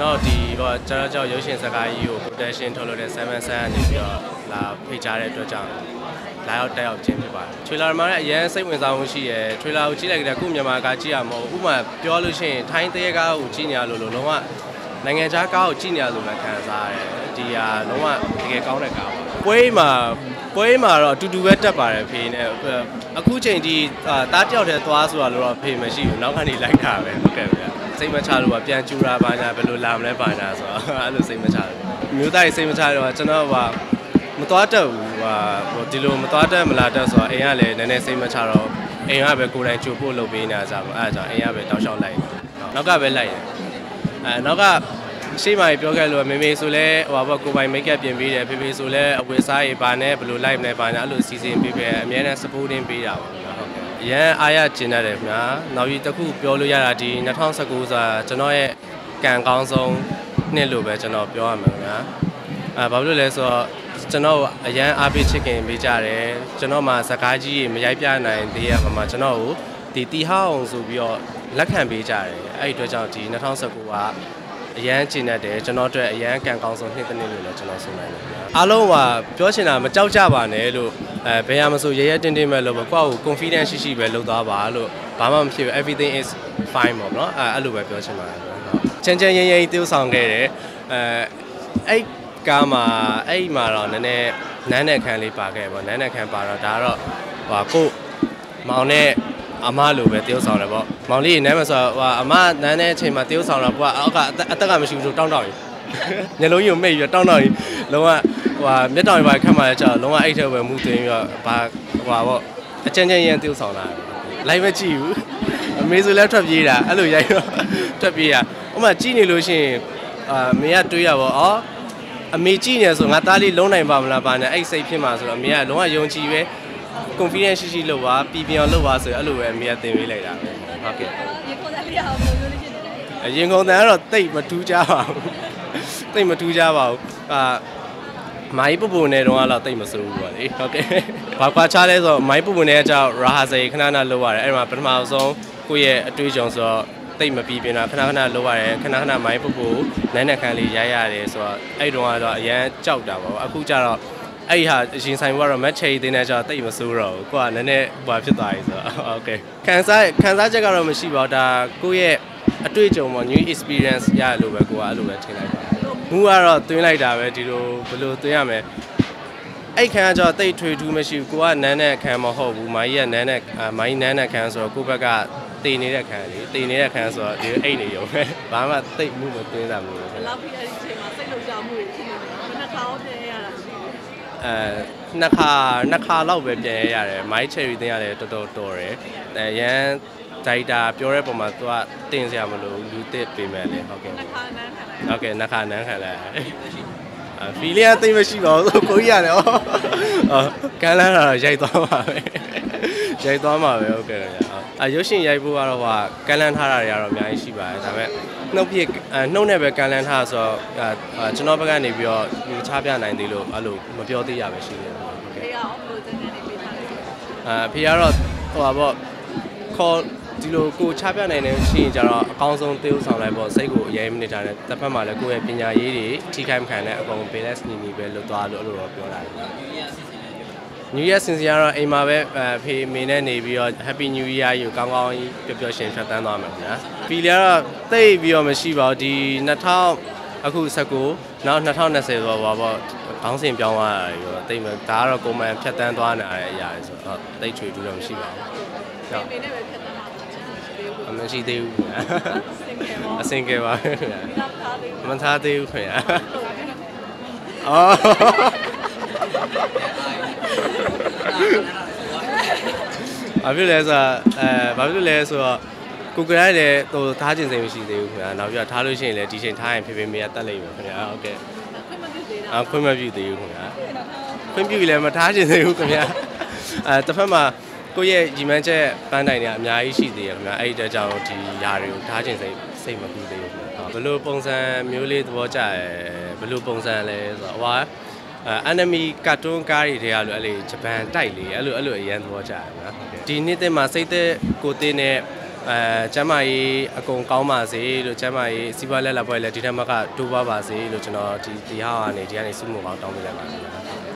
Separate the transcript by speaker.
Speaker 1: ကျွန်တော်ဒီတော့ကျွန်တော်ကြောက်ရုပ်ရှင်စကားကြီးကို production ထုတ်လုပ်တဲ့ Simon San ကနေပြီးတော့လာဖိတ်ကြားတဲ့အတွက်ကြောင့်လာရောက်တက်ရောက်ခြင်းဖြစ်ပါတယ်။ trailer မှာလည်းအရင်စိတ်ဝင်စားမှုရှိရယ် trailer ကိုကြည့်လိုက်ကြတဲ့ခုမြန်မာကားကြည့်ရမဟုတ်ဥပမာပြောလို့ရှိရင်ထိုင်းတဲကားကိုကြည့်နေရလို့လို့လုံးဝနိုင်ငံခြားကားကိုကြည့်နေရလို့လည်းခံစားရတယ်။ဒီဟာလုံးဝတကယ်ကောင်းတဲ့ကားပါ။ပွဲမှာပွဲမှာတော့အတူတူပဲတက်ပါတယ်ဖေးနဲ့အခုချိန်ဒီတားတယောက်တည်းသွားဆိုတာလို့တော့ဖေးမရှိဘူး။နောက်ကနေလိုက်တာပဲဟုတ်ကဲ့ဗျာ။ စိတ်မချလို့ကပြန်ကျူတာပါညာဘယ်လိုလာမလဲပါညာဆိုတော့အဲ့လိုစိတ်မချလို့မျိုးသားကြီးစိတ်မချတော့ကျွန်တော်ကမသွားတတ်ဘူးဟာဟိုဒီလိုမသွားတတ်မလာတတ်ဆိုတော့အိမ်ကလည်းနည်းနည်းစိတ်မချတော့အိမ်ကပဲကိုယ်တိုင်ကြိုဖို့လုပ်ပေးနေတာဆိုတော့အဲ့ဒါကြောင့်အိမ်ကပဲတောက်လျှောက်လိုက်နောက်ကပဲလိုက်ရအဲနောက်ကရှေ့မှာပြောခဲ့လို့မေမေဆိုလဲဟိုဘာကိုပိုင်မိတ်ကပ်ပြင်ပေးတယ်ဖေဖေဆိုလဲအဝတ်စားရေးပါနဲ့ဘယ်လိုလိုက်မလဲပါညာအဲ့လိုစီစဉ်ပေးပေးအများနဲ့ supporting ပေးတာပေါ့ဟုတ်ကဲ့ ရန်အားရကျင်တတ်တယ်ခင်ဗျာနောက်ပြီးတစ်ခုပြောလို့ရတာဒီ2019ဆိုတာကျွန်တော်ရဲ့ကံကောင်းဆုံးနှစ်လို့ပဲကျွန်တော်ပြောရမှာခင်ဗျာအဲဘာဖြစ်လို့လဲဆိုတော့ကျွန်တော်အရန်အားပေးချစ်ခင်ပေးကြတယ်ကျွန်တော်မှစကားကြီးမရိုက်ပြနိုင်သေးရမှာကျွန်တော်ကိုဒီတီဟောင်းဆိုပြီးတော့လက်ခံပေးကြတယ်အဲ့ဒီအတွက်ကြောင့်ဒီ2019က အရန်ကျင်တတ်တယ်ကျွန်တော်အတွက်အရန်ကံကောင်းဆုံးနှစ်တစ်နှစ်လို့လည်းကျွန်တော်ဆိုနိုင်တယ်ခင်ဗျာအားလုံးကပြောချင်တာမကြောက်ကြပါနဲ့လို့အဲဘယ်ရမဆိုရရတင်းတင်းပဲလို့ပဲကိုယ့်ကို confidence ရှိရှိပဲလုပ်သွားပါလို့ဘာမှမဖြစ်ဘူး everything is fine ပေါ့နော်အဲအဲ့လိုပဲပြောချင်ပါတယ်ဟုတ်ချမ်းချမ်းရမ်းရမ်းတိုးဆောင်ခဲ့တယ်အဲအဲ့ကားမှာအဲ့မှာတော့နည်းနည်းနန်းတဲ့ခန်းလေးပါခဲ့ပေါ့နန်းတဲ့ခန်းပါတော့ဒါကတော့ဟိုကိုမောင်နဲ့ အမလိုပဲတယောက်ဆောင်တယ်ပေါ့မောင်လေးနမ်းမဆိုဟိုအမနမ်းတဲ့အချိန်မှာတယောက်ဆောင်တော့ကိုကအောက်ကအသက်ကမရှိဘူးဆိုတောင်းတောင်းရင်ညလုံးကြီးကိုမိတ်ပြီးတောင်းတောင်းရင်လုံးဝဟိုမျက်တောင်တွေပါခတ်မှလည်းကြာလုံးဝအဲ့ထဲပဲမူသွင်းပြီးတော့ဘာဟိုပါပေါ့အချမ်းချမ်းရမ်းတယောက်ဆောင်လာလိုက်မကြည့်ဘူးအမေဆိုလည်းထွက်ပြေးတာအဲ့လိုရိုက်တော့ထွက်ပြေးတာဥပမာကြည့်နေလို့ရှိရင်အာမေကတွေးရပါအော်အမေကြည့်နေဆိုငါသားလေးလုံးနိုင်ပါမလားပါနဲ့အဲ့စိတ်ဖြစ်မှာဆိုတော့အမေကလုံးဝယုံကြည်ပဲ confidence ရှိရှိလုပ်ပါပြည်ပြောင်လုပ်ပါဆိုရင်အဲ့လိုပဲအမေကသင်ပေးလိုက်တာပဲဟုတ်ကဲ့
Speaker 2: ရေခေါ်တယ်လေးအောင်ဘယ်လိုလုပ်ချင်တယ်လဲ
Speaker 1: အရင်ကုန်တန်ကတော့တိတ်မထူးကြပါဘူးတိတ်မထူးကြပါဘူးအာမိုင်းပပုံနဲ့တော့တော့တိတ်မစိုးဘူးပေါ့လေဟုတ်ကဲ့ဘာခွာချလဲဆိုတော့မိုင်းပပုံနဲ့ကကြောက်ရာဟာစေခဏခဏလုပ်ရတယ်အဲ့မှာပထမဆုံးကိုယ့်ရဲ့အတွေ့အကြုံဆိုတော့တိတ်မပြီးပြင်တာခဏခဏလုပ်ရတယ်ခဏခဏမိုင်းပပုနိုင်တဲ့ခန်းလေးရိုက်ရတယ်ဆိုတော့အဲ့တုန်းကတော့အရန်ကြောက်တာပေါ့အခုကျတော့ အဲ့ဟာရင်ဆိုင်ကတော့ match ချိန်သေးနေကြတော့တိတ်မစိုးတော့ဘူးကိုကနည်းနည်းဟိုဖြစ်သွားပြီဆိုတော့ okay ခံစားခံစားချက်ကတော့မရှိပါဘူးဒါကိုယ့်ရဲ့အတွေ့အကြုံပေါ့ new experience ရလို့ပဲကိုကအဲ့လိုပဲထင်လိုက်ပါမူကတော့တွင်းလိုက်တာပဲဒီလိုဘယ်လိုတွင်းရမလဲအဲ့ခံကကြောတိတ်ထွေထူးမရှိဘူးကိုကနန်းနဲ့ခံမဟုတ်ဘူးမိုင်းကြီးကနန်းနဲ့မိုင်းနန်းနဲ့ခံဆိုတော့ကိုဘက်ကတည်နေတဲ့ခံလေတည်နေတဲ့ခံဆိုတော့ဒီအိတ်နေရုံပဲဘာမှတိတ်မှုမတွင်းတာမဟုတ်
Speaker 2: ဘူးဘယ်လောက်ဖြစ်အဲ့ဒီချိန်မှာစိတ်လုံခြုံမှုတွေဖြစ်နေတာမနှကောင်းတဲ့ရတာရှိ
Speaker 1: အဲနှစ်ခါနှစ်ခါလောက်ပဲပြန်ရရတယ်မိုင်းချယ်ရီတင်ရတယ်တော်တော်တော်တယ်အဲရန်ဒိုက်တာပြောတဲ့ပုံမှာသူကတင်စရာမလိုလူတစ်ပေးမယ်လေဟုတ်ကဲ့
Speaker 2: နှခါနန်းခံလိုက်
Speaker 1: ဟုတ်ကဲ့နှစ်ခါနန်းခံလိုက်အဖီလီယာသိမရှိပါဘူးဆိုကိုကြီးရတယ်ဟောအော်ကန်လန်းတော့ရိုက်သွားမှာပဲ ရိုက်သွားမှာပဲဟုတ်ကဲ့အရုပ်ရှင်ရိုက်ဖို့ကတော့ဟာကန်လန်းထားတာတွေကတော့အများကြီးရှိပါတယ်ဒါပေမဲ့နှုတ်ပြနှုတ်နဲ့ပဲကန်လန်းထားဆိုတော့ကျွန်တော်ဘက်ကနေပြီးတော့ချပြနိုင်သေးလို့အဲ့လိုမပြောသေးရပဲရှိတယ်ဟုတ်ကဲ့
Speaker 2: အေးအောင်ဘယ်လိုစနေနေပေးထားလဲ
Speaker 1: အာဖေကတော့ဟိုပါပေါ့ခေါ်ဒီလိုကိုချပြနိုင်တယ်ရှိရင်ကျတော့အကောင်းဆုံးသေဥဆောင်လိုက်ပေါ့စိတ်ကိုအရင်မိနေတာနဲ့တစ်ဖက်မှာလည်းကိုယ့်ရဲ့ပညာရေးတွေထိခိုက်မခံတဲ့အကုန် balance နေနေပဲလွတ်သွားလို့အဲ့လိုတော့ပြောတာလေ New Year စင်စရာတော့အိမ်မှာပဲအဖေမေနဲ့နေပြီးတော့ Happy New Year ကိုကောင်းကောင်းကြီးပျော်ပျော်ရွှင်ဖြတ်သန်းသွားမှာခင်ဗျာ။ဖီလီကတော့တိတ်ပြီးတော့မရှိပါဘူးဒီ2000အခု19နောက်2020ဆိုတော့ဘာပေါ့ခေါင်းစဉ်ပြောင်းသွားတာပြီးတော့တိတ်မဒါကတော့ကိုယ်မှန်ဖြတ်သန်းသွားနေတဲ့အရာတွေဆိုတော့တိတ်ချွေတူတော့မရှိပါဘူး။ဟုတ်
Speaker 2: ပေနဲ့ပဲဖြတ်သန်းတာပါချင်တယ်
Speaker 1: အမရှိသေးဘူးခင်ဗျာ
Speaker 2: စင်ငယ်ပေါ့။
Speaker 1: အစင်ကယ်ပါခင်ဗျာ
Speaker 2: ဒါထားသေး။
Speaker 1: မထားသေးဘူးခင်ဗျာ။အော် ဘာဖြစ်လဲဆိုတော့အဲဘာဖြစ်လဲဆိုတော့ကိုကရိုက်လည်းဟိုထားခြင်းစိတ်မရှိသေးဘူးခင်ဗျာနောက်ပြီးတော့ထားလို့ရှိရင်လည်းဒီချိန်ထားရင်ဖေဖေမေကတက်လိုက်မယ်ခင်ဗျာဟုတ်ကဲ့
Speaker 2: ခွင့်မပြုသေးတာ
Speaker 1: အခွင့်မပြုသေးဘူးခင်ဗျာခွင့်ပြုလည်းမထားခြင်းသေးဘူးခင်ဗျာအဲတစ်ဖက်မှာကိုယ့်ရဲ့ညီမချက်ပန်းတိုင်တွေအများကြီးရှိသေးရခင်ဗျာအဲ့ဒီတကြောင်ဒီຢာတွေကိုထားခြင်းစိတ်စိတ်မပြုသေးဘူးခင်ဗျာဘယ်လိုပုံစံမျိုးလေးသဘောကျရဲဘယ်လိုပုံစံလဲဆိုတော့ဟိုအဲ enemy cartoon ကားတွေတွေကလို့အဲ့လေဂျပန်တိုက်လေအဲ့လိုအဲ့လိုအရန်သဘောကျတယ်နော်ဒီနှစ်သက်မှာစိတ်သက်ကိုတင်းနဲ့အဲကျမ်းမာရေးအကုန်ကောင်းပါစေလို့ကျမ်းမာရေးစီးပွားလက်လက်ပွဲလည်းဒီထက်မှကတိုးပါပါစေလို့ကျွန်တော်ဒီဒီဟာကနေဒီကနေစုမှုကောင်းတောင်းပေးလိုက်ပါတယ်